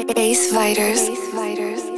Ace fighters. Ace fighters.